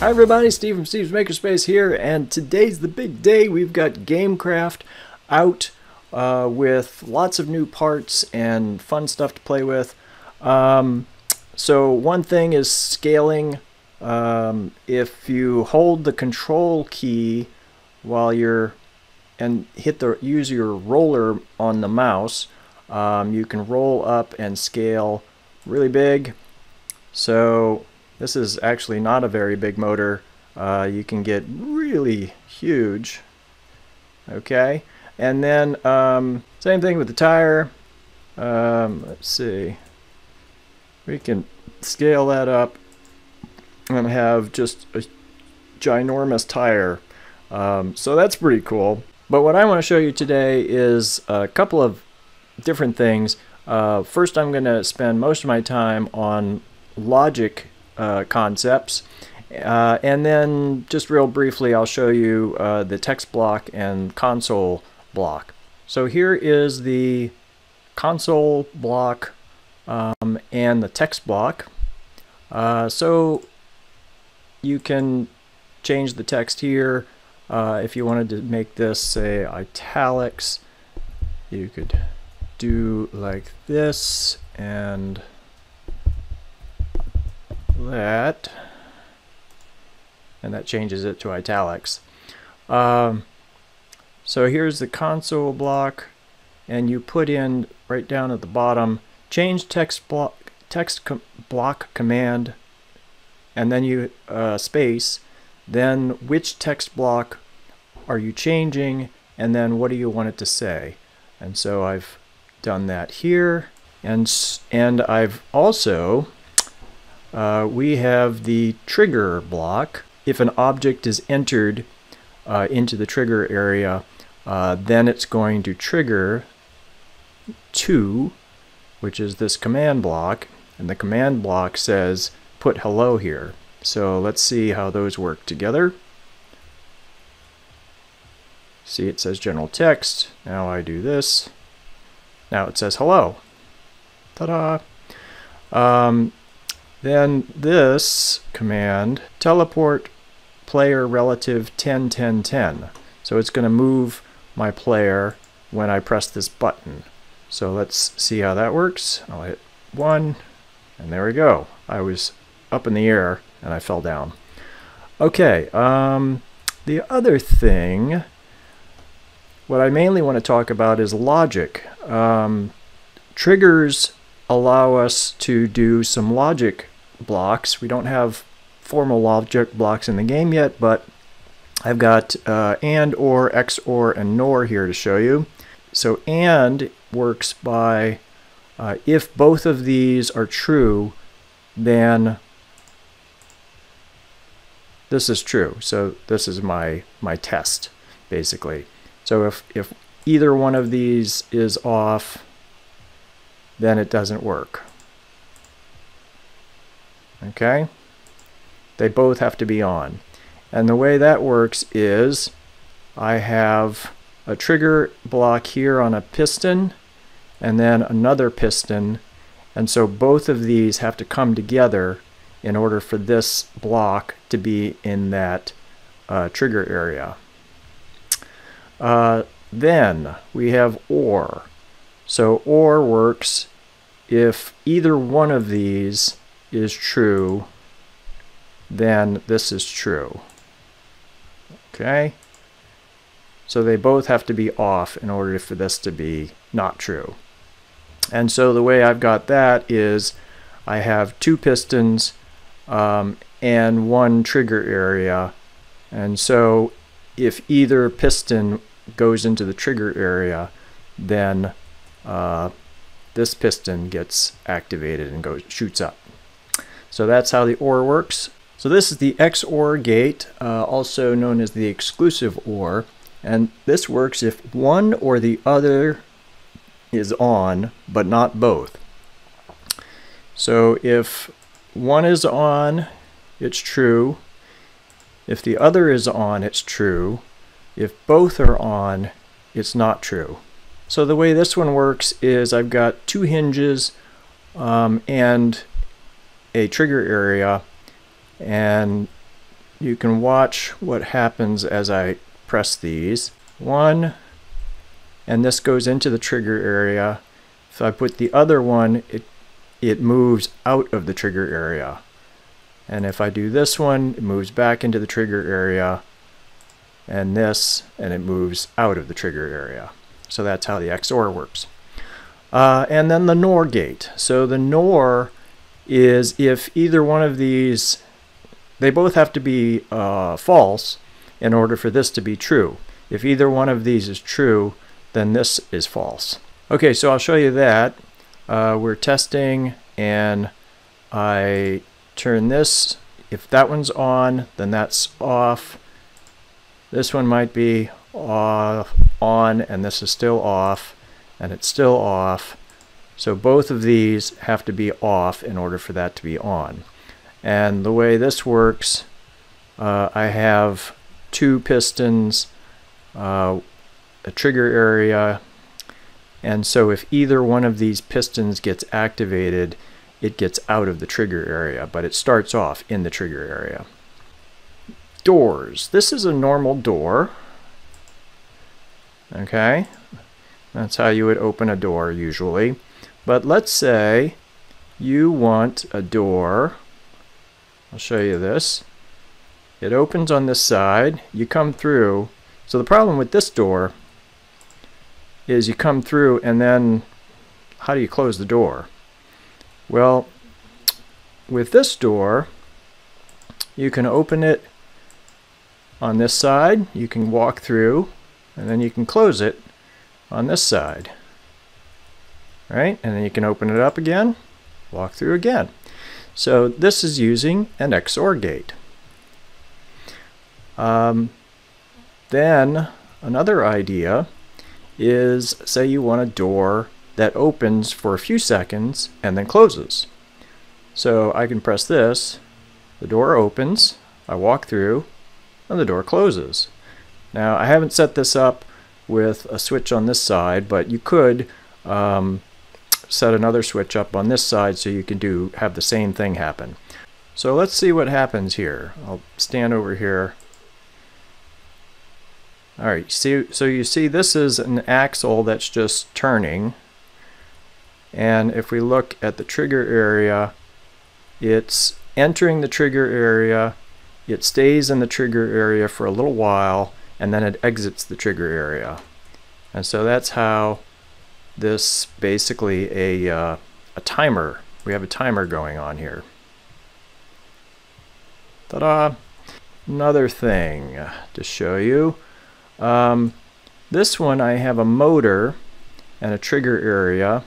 Hi everybody, Steve from Steve's Makerspace here, and today's the big day. We've got GameCraft out uh, with lots of new parts and fun stuff to play with. Um, so one thing is scaling. Um, if you hold the control key while you're and hit the use your roller on the mouse, um, you can roll up and scale really big. So this is actually not a very big motor. Uh, you can get really huge. Okay, and then um, same thing with the tire. Um, let's see. We can scale that up and have just a ginormous tire. Um, so that's pretty cool. But what I want to show you today is a couple of different things. Uh, first, I'm going to spend most of my time on logic uh, concepts. Uh, and then just real briefly, I'll show you uh, the text block and console block. So here is the console block um, and the text block. Uh, so you can change the text here. Uh, if you wanted to make this say italics, you could do like this and that and that changes it to italics. Um, so here's the console block and you put in right down at the bottom change text block text com block command and then you uh, space then which text block are you changing and then what do you want it to say? And so I've done that here and and I've also uh, we have the trigger block. If an object is entered uh, into the trigger area, uh, then it's going to trigger to, which is this command block, and the command block says put hello here. So let's see how those work together. See, it says general text. Now I do this. Now it says hello. Ta-da! Um, then this command, teleport player relative 10 10 10. So it's going to move my player when I press this button. So let's see how that works. I'll hit 1, and there we go. I was up in the air and I fell down. Okay, um, the other thing, what I mainly want to talk about is logic. Um, triggers allow us to do some logic blocks. We don't have formal logic blocks in the game yet, but I've got uh, AND, OR, XOR, and NOR here to show you. So AND works by uh, if both of these are true, then this is true. So this is my, my test, basically. So if, if either one of these is off, then it doesn't work. Okay? They both have to be on. And the way that works is I have a trigger block here on a piston and then another piston and so both of these have to come together in order for this block to be in that uh, trigger area. Uh, then we have OR. So OR works if either one of these is true, then this is true. Okay? So they both have to be off in order for this to be not true. And so the way I've got that is I have two pistons um, and one trigger area. And so if either piston goes into the trigger area, then uh, this piston gets activated and goes shoots up. So that's how the OR works. So this is the XOR gate, uh, also known as the exclusive OR. And this works if one or the other is on, but not both. So if one is on, it's true. If the other is on, it's true. If both are on, it's not true. So the way this one works is I've got two hinges um, and a trigger area and you can watch what happens as I press these. One, and this goes into the trigger area. If I put the other one, it, it moves out of the trigger area. And if I do this one, it moves back into the trigger area. And this, and it moves out of the trigger area. So that's how the XOR works. Uh, and then the NOR gate. So the NOR is if either one of these, they both have to be uh, false in order for this to be true. If either one of these is true, then this is false. Okay, so I'll show you that. Uh, we're testing and I turn this. If that one's on, then that's off. This one might be off, on and this is still off and it's still off. So both of these have to be off in order for that to be on. And the way this works, uh, I have two pistons uh, a trigger area. And so if either one of these pistons gets activated, it gets out of the trigger area, but it starts off in the trigger area. Doors. This is a normal door. Okay, that's how you would open a door usually. But let's say you want a door. I'll show you this. It opens on this side. You come through so the problem with this door is you come through and then how do you close the door? Well, with this door, you can open it on this side, you can walk through, and then you can close it on this side. Right? And then you can open it up again, walk through again. So this is using an XOR gate. Um, then another idea is say you want a door that opens for a few seconds and then closes. So I can press this, the door opens, I walk through, and the door closes. Now I haven't set this up with a switch on this side, but you could um, set another switch up on this side so you can do have the same thing happen. So let's see what happens here. I'll stand over here all right, see, so you see this is an axle that's just turning. And if we look at the trigger area, it's entering the trigger area, it stays in the trigger area for a little while, and then it exits the trigger area. And so that's how this basically a, uh, a timer, we have a timer going on here. Ta-da! Another thing to show you. Um, this one I have a motor and a trigger area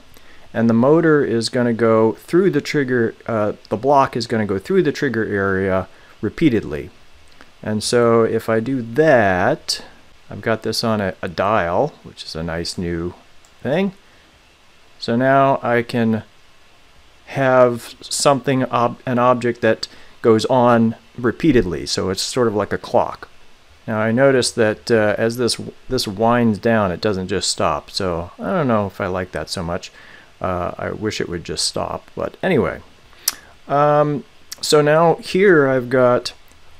and the motor is going to go through the trigger, uh, the block is going to go through the trigger area repeatedly. And so if I do that, I've got this on a, a dial, which is a nice new thing. So now I can have something, ob an object that goes on repeatedly. So it's sort of like a clock. Now I notice that uh, as this this winds down, it doesn't just stop. So I don't know if I like that so much. Uh, I wish it would just stop. But anyway, um, so now here I've got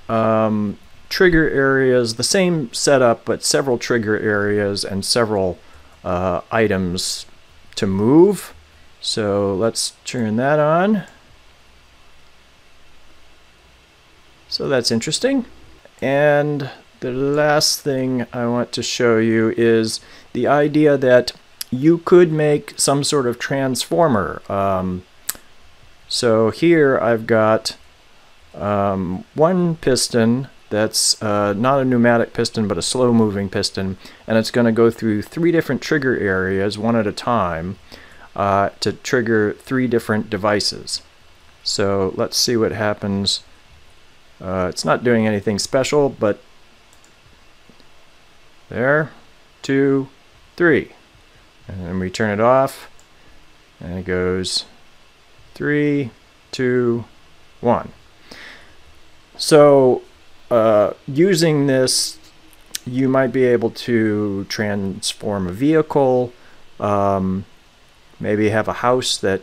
um, trigger areas, the same setup, but several trigger areas and several uh, items to move. So let's turn that on. So that's interesting. And the last thing I want to show you is the idea that you could make some sort of transformer. Um, so here I've got um, one piston that's uh, not a pneumatic piston but a slow moving piston and it's going to go through three different trigger areas one at a time uh, to trigger three different devices. So let's see what happens. Uh, it's not doing anything special but there, two, three. And then we turn it off, and it goes three, two, one. So uh, using this, you might be able to transform a vehicle, um, maybe have a house that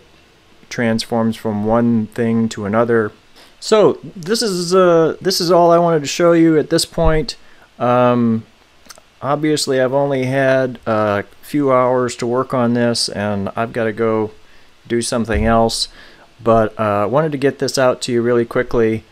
transforms from one thing to another. So this is uh, this is all I wanted to show you at this point. Um, obviously, I've only had a few hours to work on this, and I've got to go do something else. But I uh, wanted to get this out to you really quickly.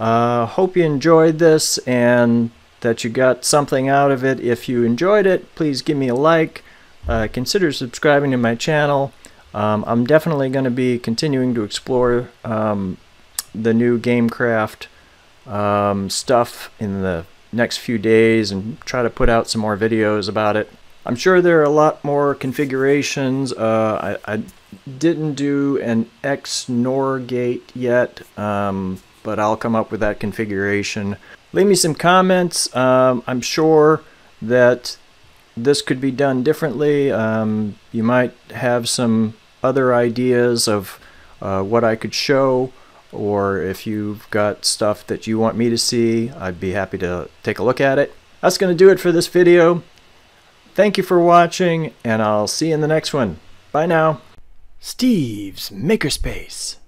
Uh, hope you enjoyed this and that you got something out of it. If you enjoyed it, please give me a like. Uh, consider subscribing to my channel. Um, I'm definitely going to be continuing to explore um, the new Gamecraft um, stuff in the next few days and try to put out some more videos about it. I'm sure there are a lot more configurations. Uh, I, I, didn't do an XNOR gate yet, um, but I'll come up with that configuration. Leave me some comments. Um, I'm sure that this could be done differently. Um, you might have some other ideas of uh, what I could show or if you've got stuff that you want me to see, I'd be happy to take a look at it. That's going to do it for this video. Thank you for watching, and I'll see you in the next one. Bye now. Steve's Makerspace.